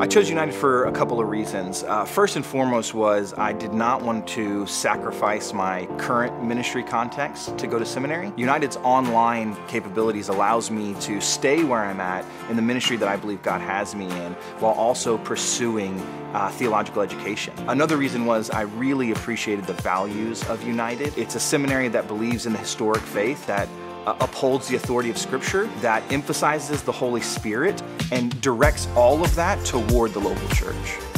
I chose United for a couple of reasons. Uh, first and foremost was I did not want to sacrifice my current ministry context to go to seminary. United's online capabilities allows me to stay where I'm at in the ministry that I believe God has me in while also pursuing uh, theological education. Another reason was I really appreciated the values of United. It's a seminary that believes in the historic faith that uh, upholds the authority of Scripture, that emphasizes the Holy Spirit, and directs all of that toward the local church.